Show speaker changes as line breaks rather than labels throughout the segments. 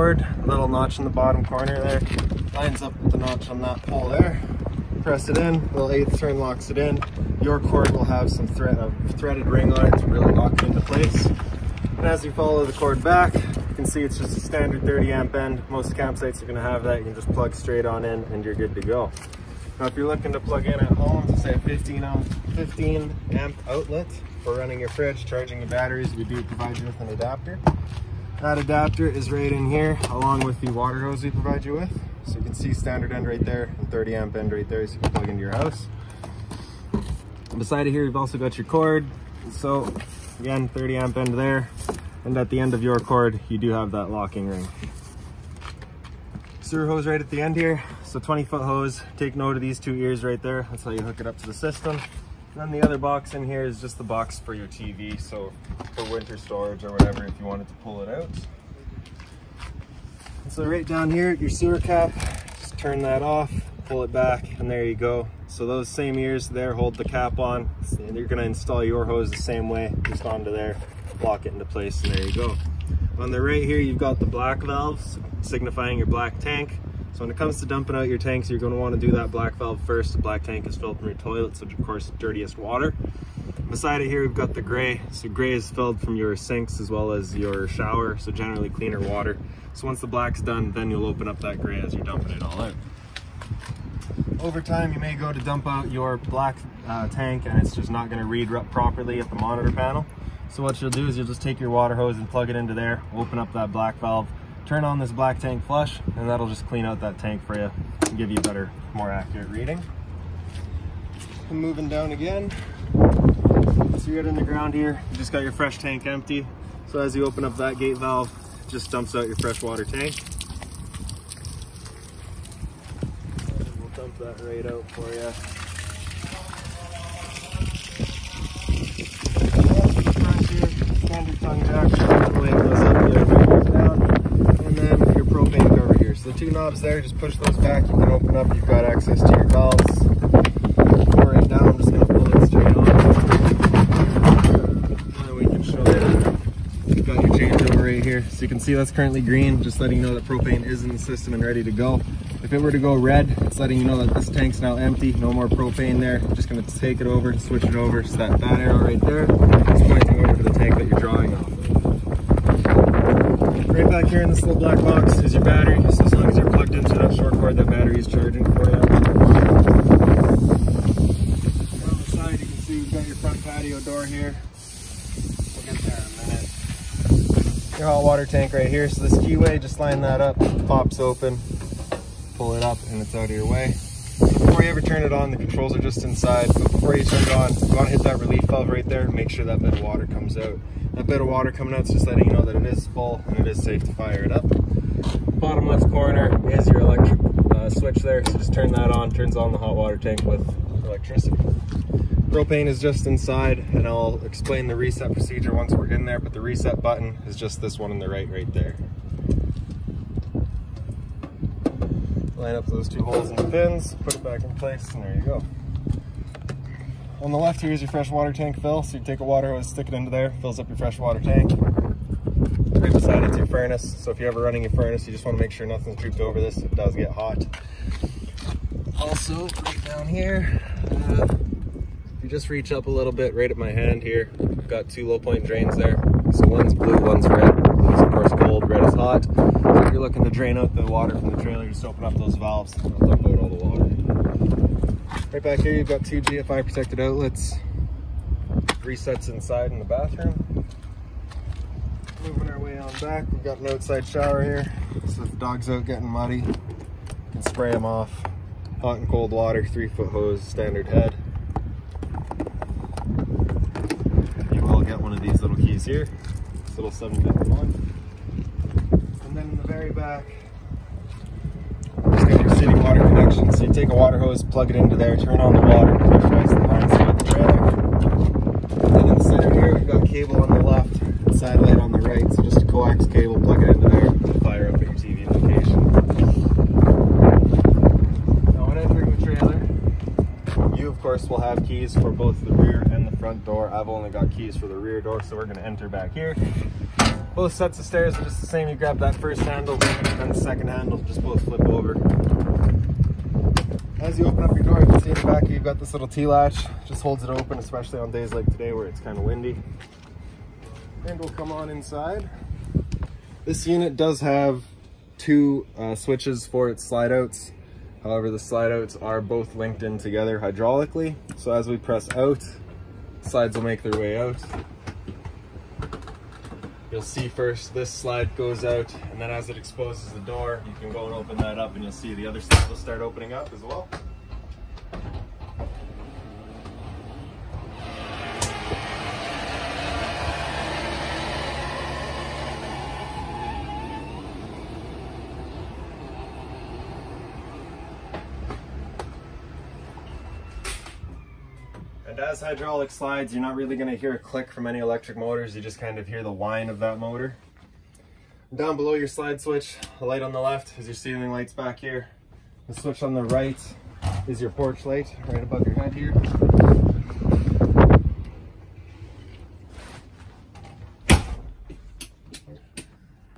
cord, little notch in the bottom corner there, lines up with the notch on that pole there. Press it in, little eighth turn locks it in. Your cord will have some thread, a threaded ring on it to really lock it into place. And as you follow the cord back, you can see it's just a standard 30 amp end. Most campsites are gonna have that. You can just plug straight on in and you're good to go. Now, if you're looking to plug in at home, say a 15 amp, 15 amp outlet for running your fridge, charging your batteries, we do provide you with an adapter. That adapter is right in here, along with the water hose we provide you with. So you can see standard end right there, and 30 amp end right there, so you can plug into your house. And beside of here, you've also got your cord. So again, 30 amp end there. And at the end of your cord, you do have that locking ring sewer hose right at the end here. So 20 foot hose, take note of these two ears right there. That's how you hook it up to the system. Then the other box in here is just the box for your TV. So for winter storage or whatever, if you wanted to pull it out. And so right down here, your sewer cap, just turn that off, pull it back, and there you go. So those same ears there hold the cap on. And you're gonna install your hose the same way, just onto there, lock it into place, and there you go. On the right here, you've got the black valves signifying your black tank. So when it comes to dumping out your tanks, you're going to want to do that black valve first. The black tank is filled from your toilet, so of course, dirtiest water. Beside it here, we've got the gray. So gray is filled from your sinks as well as your shower, so generally cleaner water. So once the black's done, then you'll open up that gray as you're dumping it all out. Over time, you may go to dump out your black uh, tank and it's just not gonna read properly at the monitor panel. So what you'll do is you'll just take your water hose and plug it into there, open up that black valve, turn on this black tank flush, and that'll just clean out that tank for you and give you better, more accurate reading. And moving down again. So you're in the ground here, you just got your fresh tank empty. So as you open up that gate valve, it just dumps out your fresh water tank. we'll dump that right out for you. standard tongue jack, the way it goes up, the other way goes down. And then your So the two knobs there, just push those back, you can open up, you've got access to your valves. Pour it down, I'm just gonna pull it straight on. And we can show you, you've got your changeover right here. So you can see that's currently green, just letting you know that propane is in the system and ready to go. If it were to go red, it's letting you know that this tank's now empty, no more propane there. I'm just gonna take it over, switch it over. So that bad arrow right there is pointing over to the tank that you're drawing off. Right back here in this little black box is your battery. So as long as you're plugged into that short cord, that battery is charging for you. On the side, you can see you've got your front patio door here. We'll get there in a minute. Your hot water tank right here. So this keyway, just line that up, pops open, pull it up and it's out of your way. Before you ever turn it on, the controls are just inside, but before you turn it on, you want to hit that relief valve right there, make sure that bit of water comes out. That bit of water coming out just letting you know that it is full and it is safe to fire it up. Bottom left corner is your electric uh, switch there, so just turn that on, turns on the hot water tank with electricity. Propane is just inside, and I'll explain the reset procedure once we're in there, but the reset button is just this one on the right right there. line up those two holes in the pins, put it back in place, and there you go. On the left here is your fresh water tank fill, so you take a water hose, stick it into there, fills up your fresh water tank. Right beside it's your furnace, so if you're ever running your furnace, you just want to make sure nothing's drooped over this, it does get hot. Also, right down here, uh, if you just reach up a little bit right at my hand here, I've got two low point drains there. So one's blue, one's red. Blue's of course cold, red is hot. So if you're looking to drain out the water from the trailer, just open up those valves and dump out all the water. Right back here, you've got two GFI protected outlets. Resets inside in the bathroom. Moving our way on back, we've got an outside shower here. So if the dog's out getting muddy, you can spray them off. Hot and cold water, three foot hose, standard head. You will get one of these little keys here. This little 751. And then in the very back, So you take a water hose, plug it into there, turn on the water, pressurize the lines throughout the trailer. And in the center here, we've got cable on the left, satellite on the right. So just a coax cable, plug it into there, fire up at your TV location. Now when entering the trailer, you of course will have keys for both the rear and the front door. I've only got keys for the rear door, so we're gonna enter back here. Both sets of stairs are just the same. You grab that first handle and the second handle, just both flip over. As you open up your door, you can see in the back you've got this little T-latch. Just holds it open, especially on days like today where it's kind of windy. And we'll come on inside. This unit does have two uh, switches for its slide outs. However, the slide outs are both linked in together hydraulically. So as we press out, slides will make their way out. You'll see first this slide goes out and then as it exposes the door, you can go and open that up and you'll see the other side will start opening up as well. As hydraulic slides, you're not really gonna hear a click from any electric motors. You just kind of hear the whine of that motor. Down below your slide switch, the light on the left is your ceiling lights back here. The switch on the right is your porch light right above your head here.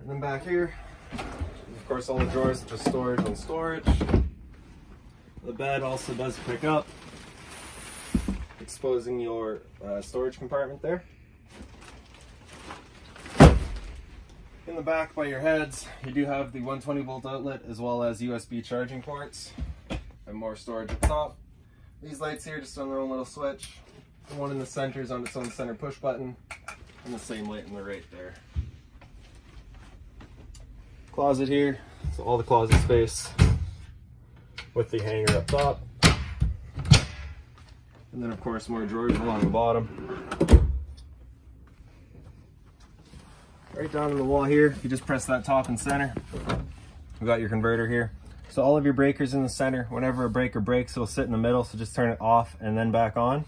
And then back here, of course all the drawers are just storage on storage. The bed also does pick up exposing your uh, storage compartment there. In the back by your heads, you do have the 120 volt outlet as well as USB charging ports and more storage the top. These lights here just on their own little switch. The one in the center is on its own center push button and the same light in the right there. Closet here, so all the closet space with the hanger up top. And then of course more drawers along the bottom. Right down to the wall here, you just press that top and center. We've got your converter here. So all of your breakers in the center, whenever a breaker breaks, it'll sit in the middle, so just turn it off and then back on.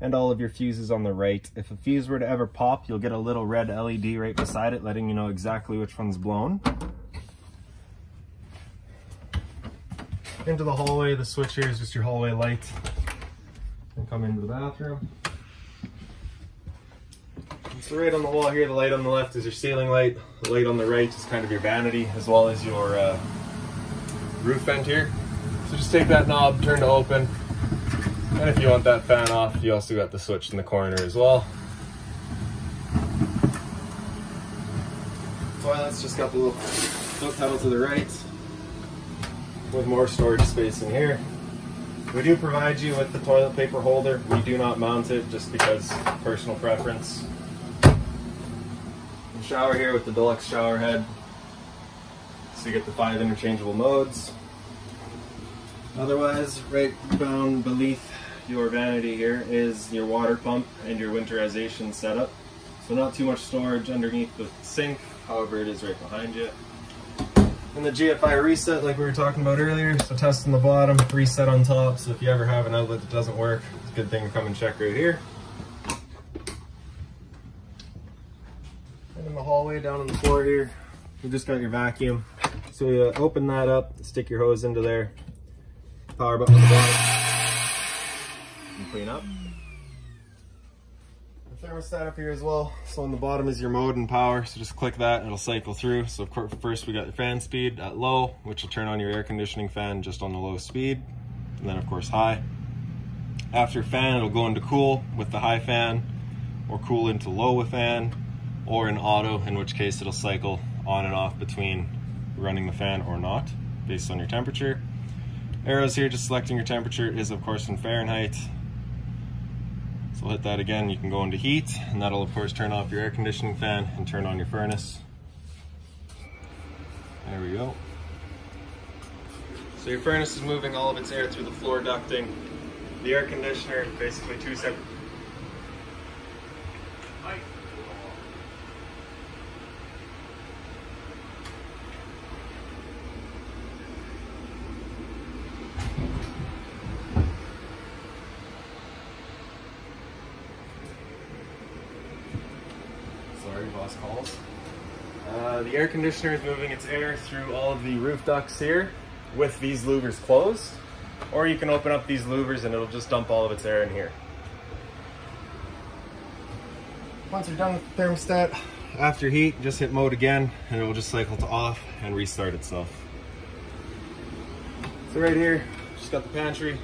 And all of your fuses on the right. If a fuse were to ever pop, you'll get a little red LED right beside it, letting you know exactly which one's blown. Into the hallway, the switch here is just your hallway light come into the bathroom. So right on the wall here, the light on the left is your ceiling light. The light on the right is kind of your vanity as well as your uh, roof vent here. So just take that knob, turn to open. And if you want that fan off, you also got the switch in the corner as well. Toilet's just got the little foot pedal to the right with more storage space in here. We do provide you with the toilet paper holder. We do not mount it just because personal preference. The shower here with the deluxe shower head. So you get the five interchangeable modes. Otherwise, right down beneath your vanity here is your water pump and your winterization setup. So not too much storage underneath the sink, however it is right behind you. And the GFI reset like we were talking about earlier, so test on the bottom, reset on top, so if you ever have an outlet that doesn't work, it's a good thing to come and check right here. And in the hallway down on the floor here, you just got your vacuum. So you open that up, stick your hose into there, power button on the bottom, and clean up thermostat up here as well. So on the bottom is your mode and power. So just click that, and it'll cycle through. So of course, first we got the fan speed at low, which will turn on your air conditioning fan just on the low speed. And then of course high. After fan, it'll go into cool with the high fan or cool into low with fan or in auto, in which case it'll cycle on and off between running the fan or not based on your temperature. Arrows here, just selecting your temperature is of course in Fahrenheit so hit that again, you can go into heat, and that'll of course turn off your air conditioning fan and turn on your furnace. There we go. So your furnace is moving all of its air through the floor ducting. The air conditioner, basically two separate Uh, the air conditioner is moving its air through all of the roof ducts here with these louvers closed. Or you can open up these louvers and it'll just dump all of its air in here. Once you're done with the thermostat, after heat, just hit mode again and it will just cycle to off and restart itself. So right here, just got the pantry.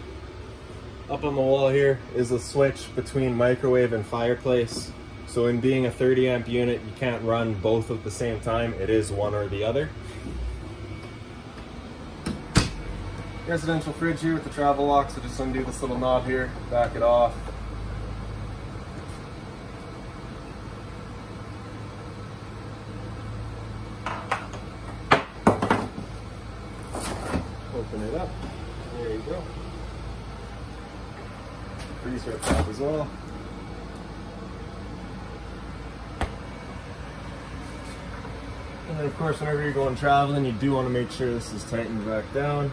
Up on the wall here is a switch between microwave and fireplace. So in being a 30 amp unit, you can't run both at the same time. It is one or the other. Residential fridge here with the travel lock, so just undo this little knob here, back it off. Open it up, there you go. Freezer top as well. And then of course, whenever you're going traveling, you do want to make sure this is tightened back down.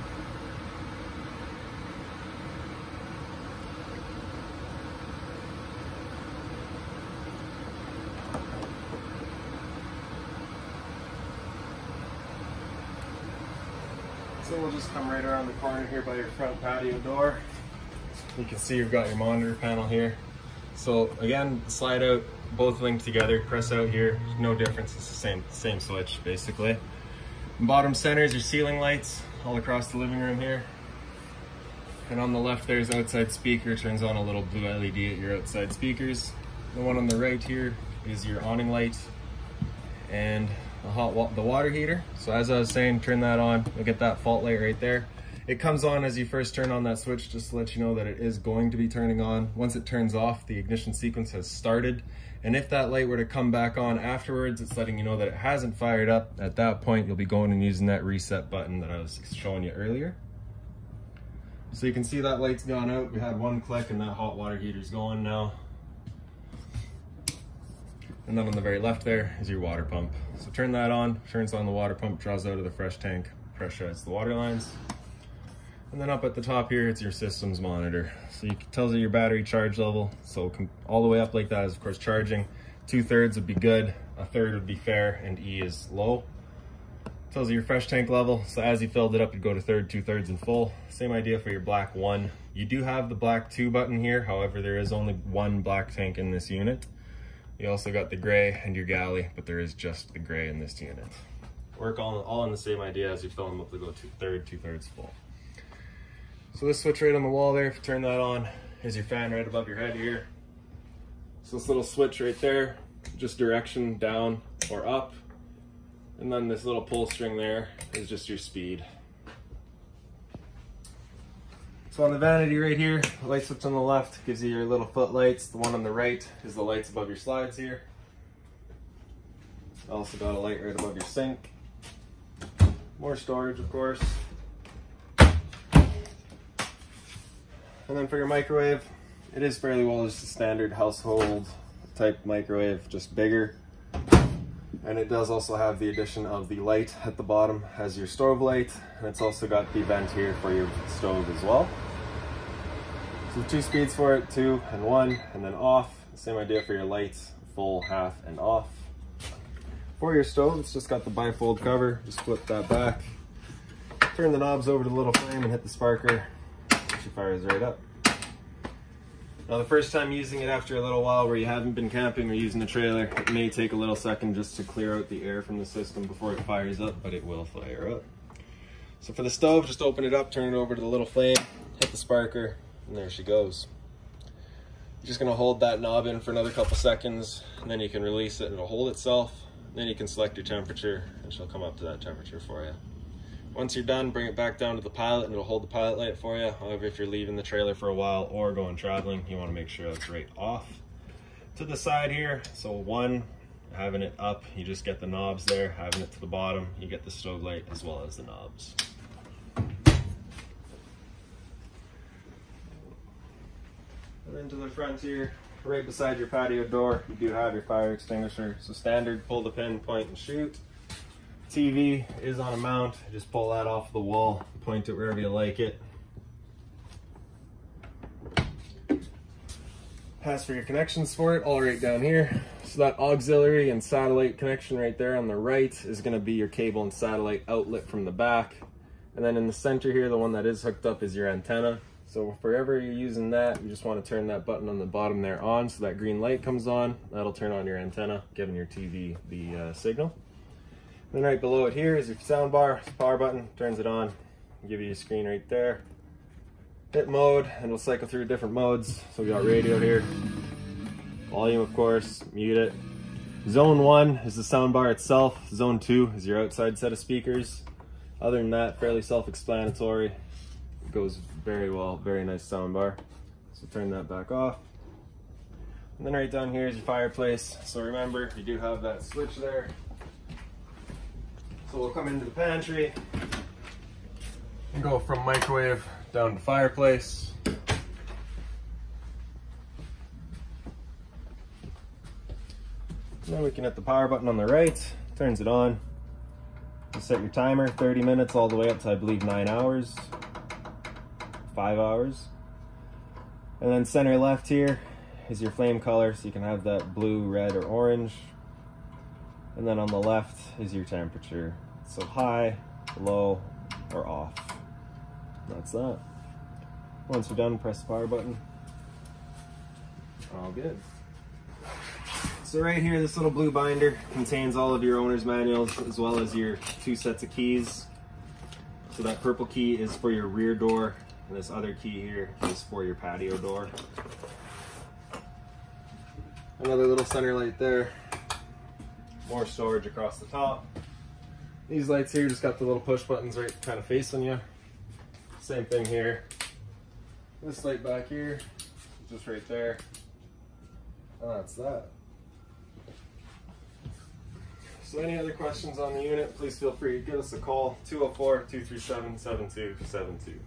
So we'll just come right around the corner here by your front patio door. You can see you've got your monitor panel here. So again, slide out, both linked together, press out here, no difference, it's the same, same switch basically. bottom center is your ceiling lights all across the living room here. And on the left there's outside speaker, turns on a little blue LED at your outside speakers. The one on the right here is your awning light and the hot wa the water heater. So as I was saying, turn that on, you'll get that fault light right there. It comes on as you first turn on that switch, just to let you know that it is going to be turning on. Once it turns off, the ignition sequence has started. And if that light were to come back on afterwards, it's letting you know that it hasn't fired up. At that point, you'll be going and using that reset button that I was showing you earlier. So you can see that light's gone out. We had one click and that hot water heater's going now. And then on the very left there is your water pump. So turn that on, turns on the water pump, draws out of the fresh tank, pressurizes the water lines. And then up at the top here, it's your systems monitor. So it tells you your battery charge level. So all the way up like that is of course charging. Two thirds would be good, a third would be fair, and E is low. Tells you your fresh tank level. So as you filled it up, you'd go to third, two thirds, and full. Same idea for your black one. You do have the black two button here. However, there is only one black tank in this unit. You also got the gray and your galley, but there is just the gray in this unit. Work all, all on the same idea as you fill them up to go to third, two thirds full. So this switch right on the wall there, if you turn that on, is your fan right above your head here. So this little switch right there, just direction down or up. And then this little pull string there is just your speed. So on the vanity right here, the light switch on the left gives you your little footlights. The one on the right is the lights above your slides here. Also got a light right above your sink. More storage, of course. And then for your microwave, it is fairly well just a standard household type microwave, just bigger. And it does also have the addition of the light at the bottom as your stove light. And it's also got the vent here for your stove as well. So two speeds for it, two and one, and then off. Same idea for your lights, full, half, and off. For your stove, it's just got the bifold cover. Just flip that back. Turn the knobs over to the little flame and hit the sparker she fires right up. Now the first time using it after a little while where you haven't been camping or using the trailer, it may take a little second just to clear out the air from the system before it fires up, but it will fire up. So for the stove, just open it up, turn it over to the little flame, hit the sparker, and there she goes. You're just gonna hold that knob in for another couple seconds, and then you can release it and it'll hold itself. Then you can select your temperature and she'll come up to that temperature for you. Once you're done, bring it back down to the pilot and it'll hold the pilot light for you. However, if you're leaving the trailer for a while or going traveling, you wanna make sure that's right off. To the side here, so one, having it up, you just get the knobs there. Having it to the bottom, you get the stove light as well as the knobs. And then to the front here, right beside your patio door, you do have your fire extinguisher. So standard, pull the pin, point and shoot. TV is on a mount. Just pull that off the wall, point it wherever you like it. Pass for your connections for it, all right down here. So that auxiliary and satellite connection right there on the right is gonna be your cable and satellite outlet from the back. And then in the center here, the one that is hooked up is your antenna. So wherever you're using that, you just want to turn that button on the bottom there on so that green light comes on. That'll turn on your antenna, giving your TV the uh, signal. Then right below it here is your sound bar, power button, turns it on, give you a screen right there. Hit mode, and it'll cycle through different modes. So we got radio here, volume of course, mute it. Zone one is the sound bar itself. Zone two is your outside set of speakers. Other than that, fairly self-explanatory. Goes very well, very nice sound bar. So turn that back off. And then right down here is your fireplace. So remember, you do have that switch there. So we'll come into the pantry and go from microwave down to fireplace. Then we can hit the power button on the right, turns it on. You set your timer, 30 minutes all the way up to I believe nine hours, five hours. And then center left here is your flame color, so you can have that blue, red, or orange. And then on the left is your temperature. So high, low, or off. That's that. Once you're done, press the power button. All good. So right here, this little blue binder contains all of your owner's manuals as well as your two sets of keys. So that purple key is for your rear door and this other key here is for your patio door. Another little center light there. More storage across the top. These lights here just got the little push buttons right kind of facing you. Same thing here. This light back here, just right there. Ah, That's that. So any other questions on the unit, please feel free to give us a call, 204-237-7272.